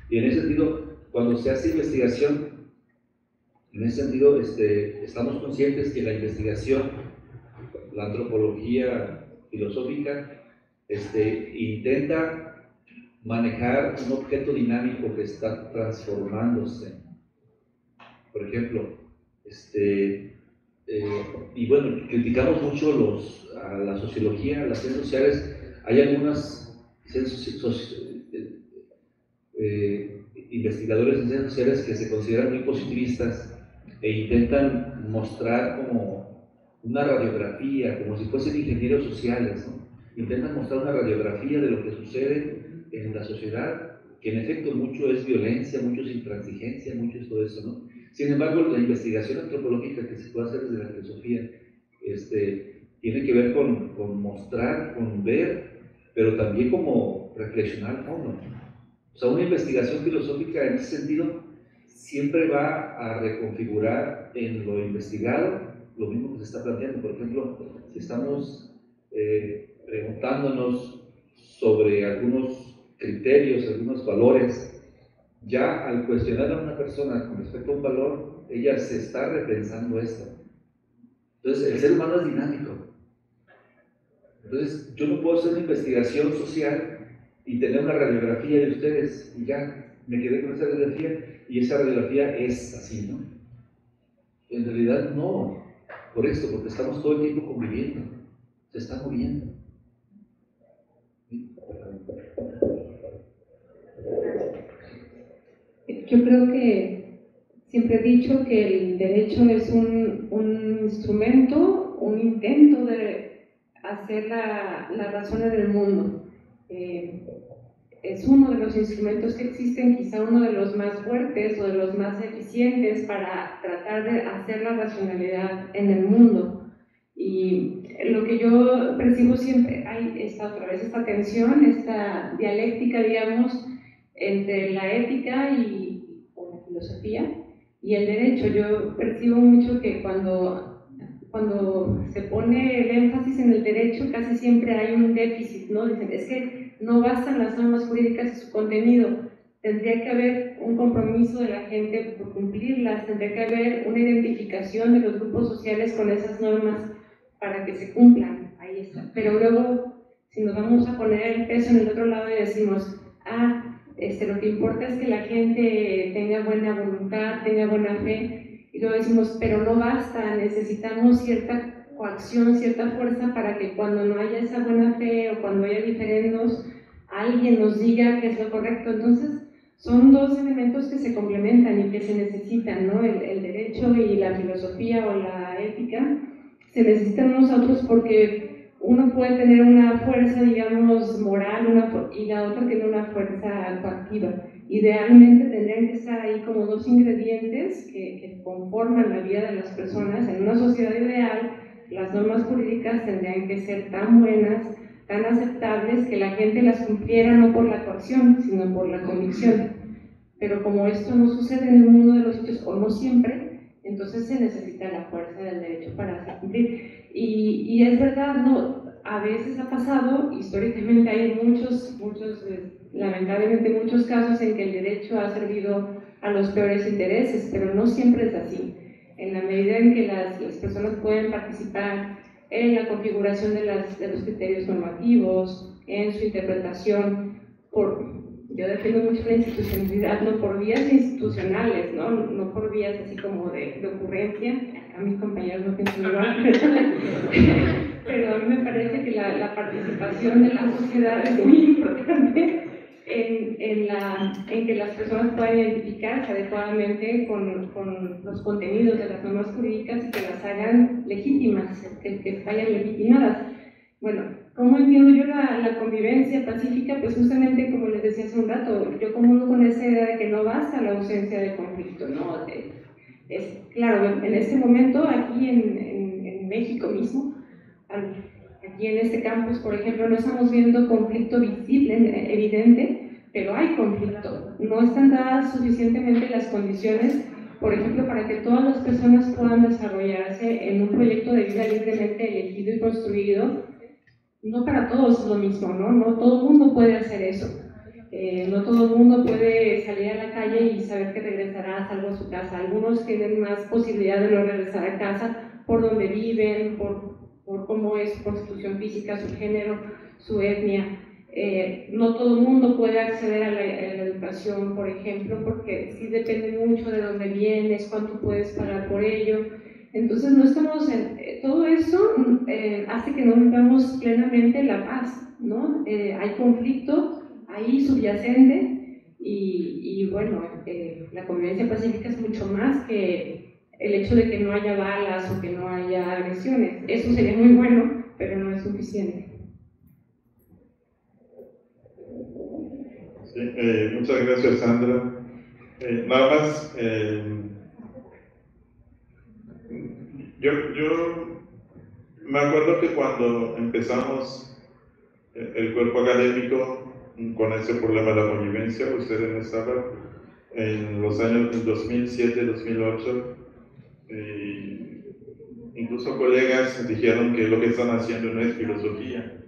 Y en ese sentido, cuando se hace investigación, en ese sentido este, estamos conscientes que la investigación, la antropología filosófica, intenta manejar un objeto dinámico que está transformándose. Por ejemplo, este, eh, y bueno, criticamos mucho los, a la sociología, a las ciencias sociales. Hay algunas eh, eh, investigadores de ciencias sociales que se consideran muy positivistas e intentan mostrar como una radiografía, como si fuesen ingenieros sociales, intentan mostrar una radiografía de lo que sucede en la sociedad, que en efecto mucho es violencia, mucho es intransigencia, mucho es todo eso, ¿no? Sin embargo, la investigación antropológica que se puede hacer desde la filosofía este, tiene que ver con, con, mostrar, con ver, pero también como reflexionar fondo. O sea, una investigación filosófica en ese sentido siempre va a reconfigurar en lo investigado lo mismo que se está planteando. Por ejemplo, si estamos eh, preguntándonos sobre algunos criterios, algunos valores ya al cuestionar a una persona con respecto a un valor, ella se está repensando esto. Entonces, el ser humano es dinámico. Entonces, yo no puedo hacer una investigación social y tener una radiografía de ustedes y ya me quedé con esa radiografía y esa radiografía es así, ¿no? En realidad no, por esto, porque estamos todo el tiempo conviviendo, se está moviendo. Yo creo que siempre he dicho que el derecho es un, un instrumento, un intento de hacer la, la razón del mundo. Eh, es uno de los instrumentos que existen, quizá uno de los más fuertes o de los más eficientes para tratar de hacer la racionalidad en el mundo. Y lo que yo percibo siempre, hay esta otra vez esta tensión, esta dialéctica, digamos, entre la ética y filosofía y el derecho. Yo percibo mucho que cuando, cuando se pone el énfasis en el derecho casi siempre hay un déficit, ¿no? Dicen, es que no bastan las normas jurídicas y su contenido, tendría que haber un compromiso de la gente por cumplirlas, tendría que haber una identificación de los grupos sociales con esas normas para que se cumplan, ahí está. Pero luego, si nos vamos a poner el peso en el otro lado y decimos, ah, este, lo que importa es que la gente tenga buena voluntad, tenga buena fe, y luego decimos, pero no basta, necesitamos cierta coacción, cierta fuerza para que cuando no haya esa buena fe o cuando haya diferendos, alguien nos diga que es lo correcto. Entonces, son dos elementos que se complementan y que se necesitan, ¿no? El, el derecho y la filosofía o la ética se necesitan unos a otros porque uno puede tener una fuerza, digamos, moral una, y la otra tiene una fuerza coactiva. Idealmente tendrían que estar ahí como dos ingredientes que, que, conforman la vida de las personas. En una sociedad ideal, las normas jurídicas tendrían que ser tan buenas, tan aceptables, que la gente las cumpliera no por la coacción, sino por la convicción. Pero como esto no sucede en mundo de los hechos, o no siempre, entonces se necesita la fuerza del derecho para hacer cumplir. Y, y es verdad, no, a veces ha pasado, históricamente hay muchos, muchos, eh, lamentablemente muchos casos en que el derecho ha servido a los peores intereses, pero no siempre es así. En la medida en que las, personas pueden participar en la configuración de, de los criterios normativos, en su interpretación, por, yo defiendo mucho la institucionalidad, no por vías institucionales, no, no por vías así como de, de ocurrencia, a mis compañeros no piensan igual, *laughs* pero a mí me parece que la, participación de la sociedad es muy importante en, en, la, en, que las personas puedan identificarse adecuadamente con, con, los contenidos de las normas jurídicas y que las hagan legítimas, que, que legitimadas. Bueno, ¿cómo entiendo yo la, convivencia pacífica? Pues justamente como les decía hace un rato, yo comulgo con esa idea de que no basta la ausencia de conflicto, ¿no? Es, claro, en este momento, aquí en, en México mismo, aquí en este campus, por ejemplo, no estamos viendo conflicto visible, evidente, pero hay conflicto. No están dadas suficientemente las condiciones, por ejemplo, para que todas las personas puedan desarrollarse en un proyecto de vida libremente elegido y construido. No para todos es lo mismo, ¿no? No todo el mundo puede hacer eso. Eh, no todo mundo puede salir a la calle y saber que regresará a salvo a su casa. Algunos tienen más posibilidad de no regresar a casa por donde viven, por por cómo es su constitución física, su género, su etnia. Eh, no todo el mundo puede acceder a la, educación, por ejemplo, porque sí depende mucho de dónde vienes, cuánto puedes pagar por ello. Entonces, no estamos en, eh, todo eso eh, hace que no vivamos plenamente la paz, ¿no? hay conflicto ahí subyacente y, bueno, la convivencia pacífica es mucho más que el hecho de que no haya balas o que no haya agresiones. Eso sería muy bueno, pero no es suficiente. Eh, muchas gracias, Sandra. Eh, nada más, eh, yo, yo me acuerdo que cuando empezamos el cuerpo académico con ese problema de la convivencia, ustedes estaban en los años 2007-2008, eh, incluso colegas dijeron que lo que están haciendo no es filosofía,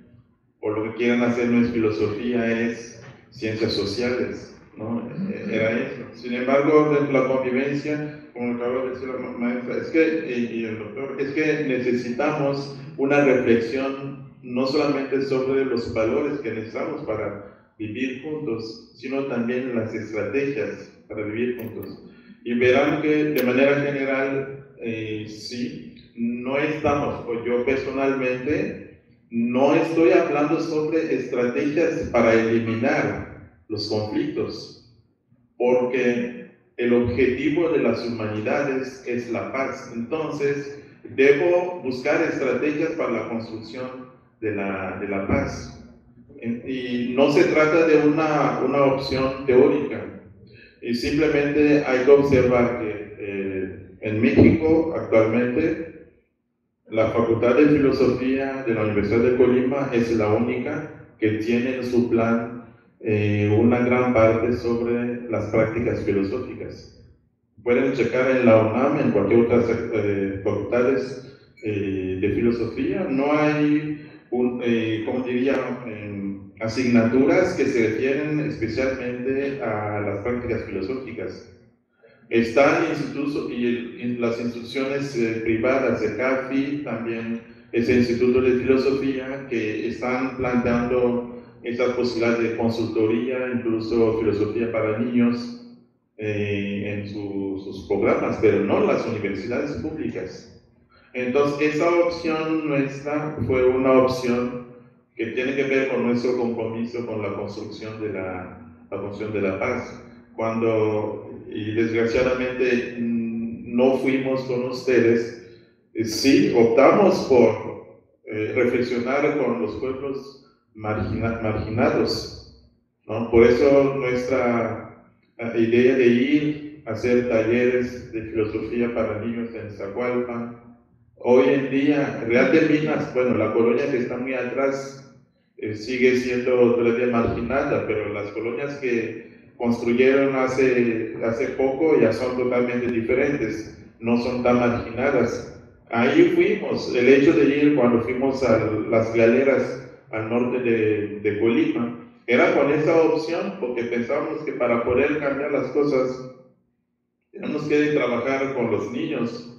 o lo que quieren hacer no es filosofía, es ciencias sociales. ¿no? Eh, era eso. Sin embargo, la convivencia, como acaba de decir la maestra, es que, y el doctor, es que necesitamos una reflexión no solamente sobre los valores que necesitamos para vivir juntos, sino también las estrategias para vivir juntos. Y verán que de manera general, eh, sí, no estamos, o yo personalmente, no estoy hablando sobre estrategias para eliminar los conflictos, porque el objetivo de las humanidades es la paz. Entonces, debo buscar estrategias para la construcción de la, de la paz. Y no se trata de una, una opción teórica, y simplemente hay que observar que eh, en México actualmente la Facultad de Filosofía de la Universidad de Colima es la única que tiene en su plan eh, una gran parte sobre las prácticas filosóficas. Pueden checar en la UNAM, en cualquier otra eh, facultades de filosofía, no hay, un, como diría, asignaturas que se refieren especialmente a las prácticas filosóficas. Están institutos y las instituciones eh, privadas de CAFI, también ese Instituto de Filosofía, que están planteando estas posibilidades de consultoría, incluso filosofía para niños, eh, en sus programas, pero no las universidades públicas. Entonces, esa opción nuestra fue una opción que tiene que ver con nuestro compromiso con la construcción de la, la construcción de la paz. Cuando, y desgraciadamente mm, no fuimos con ustedes, eh, sí optamos por eh, reflexionar con los pueblos marginados. ¿no? Por eso nuestra eh, idea de ir a hacer talleres de filosofía para niños en Zacualpan, hoy en día, Real de Minas, bueno, la colonia que está muy atrás, eh, sigue siendo todavía marginada, pero las colonias que construyeron hace, hace poco ya son totalmente diferentes, no son tan marginadas. Ahí fuimos, el hecho de ir cuando fuimos a las galeras al norte de, de Colima, era con esa opción porque pensábamos que para poder cambiar las cosas tenemos que trabajar con los niños.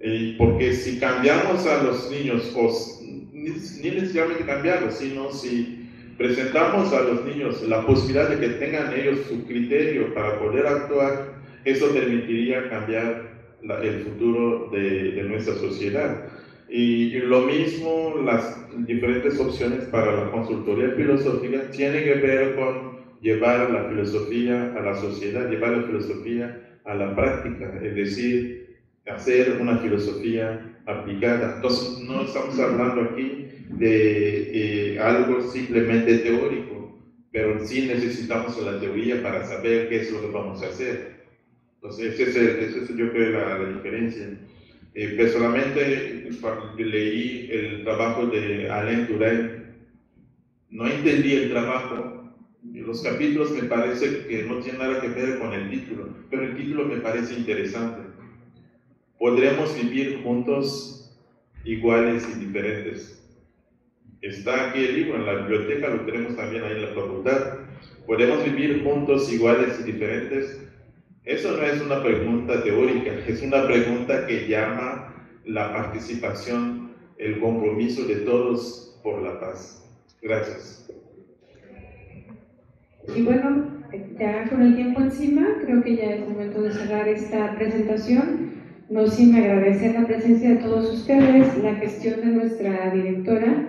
Y porque si cambiamos a los niños, o ni, ni necesariamente cambiarlos, sino si presentamos a los niños la posibilidad de que tengan ellos su criterio para poder actuar, eso permitiría cambiar el futuro de, de, nuestra sociedad. Y, lo mismo, las diferentes opciones para la consultoría filosófica tienen que ver con llevar la filosofía a la sociedad, llevar la filosofía a la práctica, es decir, hacer una filosofía aplicada. Entonces, no estamos hablando aquí de eh, algo simplemente teórico, pero sí necesitamos la teoría para saber qué es lo que vamos a hacer. Entonces, esa es, es, yo creo la, la diferencia. Eh, personalmente, cuando leí el trabajo de Alain Touraine, no entendí el trabajo. Los capítulos me parece que no tienen nada que ver con el título, pero el título me parece interesante. Podremos vivir juntos, iguales y diferentes. Está aquí el libro en la biblioteca, lo tenemos también ahí en la facultad. ¿Podemos vivir juntos, iguales y diferentes? Eso no es una pregunta teórica, es una pregunta que llama la participación, el compromiso de todos por la paz. Gracias. Y bueno, ya con el tiempo encima, creo que ya es momento de cerrar esta presentación. No sin agradecer la presencia de todos ustedes, la gestión de nuestra directora,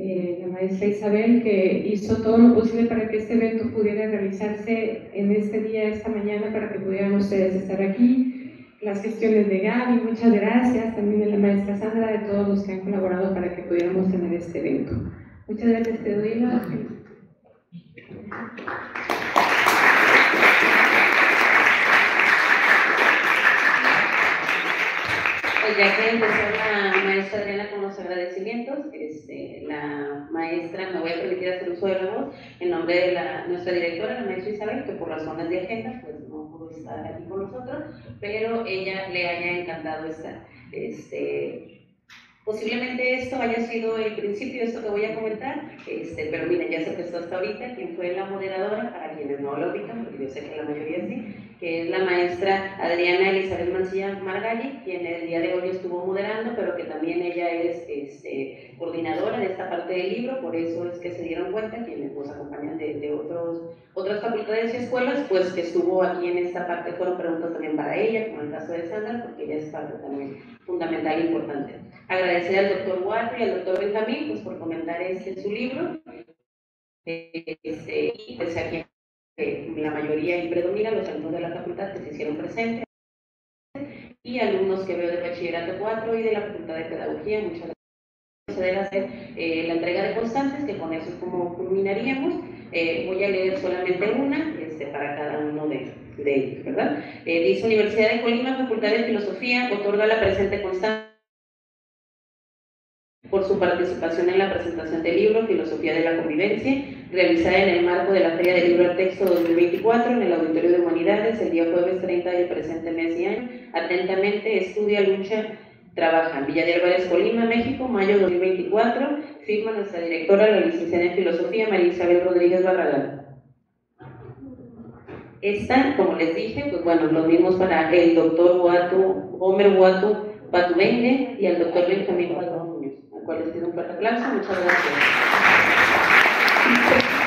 eh, la maestra Isabel, que hizo todo lo posible para que este evento pudiera realizarse en este día, esta mañana, para que pudieran ustedes estar aquí. Las gestiones de Gaby, muchas gracias, también de la maestra Sandra, de todos los que han colaborado para que pudiéramos tener este evento. Muchas gracias, te doy la... Pues ya que empezó la Adriana con los agradecimientos, este, la maestra me voy a permitir hacer uso de la voz en nombre de nuestra directora, la maestra Isabel, que por razones de agenda pues no pudo estar aquí con nosotros, pero ella le haya encantado estar. Este, Posiblemente esto haya sido el principio de esto que voy a comentar, este, pero miren, ya se prestó hasta ahorita quien fue la moderadora, para quienes no lo ubican, porque yo sé que la mayoría sí, que es la maestra Adriana Elizabeth Mancilla Margalli, quien el día de hoy estuvo moderando, pero que también ella es este, coordinadora de esta parte del libro, por eso es que se dieron cuenta, quienes nos acompañan de, de otros, otras facultades y escuelas, pues que estuvo aquí en esta parte, fueron preguntas también para ella, como el caso de Sandra, porque ella es parte también fundamental e importante. Agradecer al doctor Guardia y al doctor Benjamín pues, por comentar este su libro. Este, y pues aquí la mayoría y predomina los alumnos de la facultad que se hicieron presentes y alumnos que veo de bachillerato 4 y de la facultad de pedagogía. Muchas gracias. Proceder a hacer eh, la entrega de constantes, que con eso es como culminaríamos. Eh, voy a leer solamente una este, para cada uno de, de ellos, ¿verdad? Eh, dice Universidad de Colima, Facultad de Filosofía, otorga la presente constante por su participación en la presentación del libro Filosofía de la Convivencia, realizada en el marco de la Feria del Libro al Texto 2024 en el Auditorio de Humanidades el día jueves 30 del presente mes y año. Atentamente, estudia, lucha, trabaja. Villa de Álvarez, Colima, México, mayo 2024. Firma nuestra directora, la licenciada en Filosofía, María Isabel Rodríguez Barragán. Esta, como les dije, pues bueno, los mismos para el doctor Guatu, Homer Guatu Patubengue y al doctor Benjamín Padrón cual les pido un fuerte aplauso. Muchas gracias.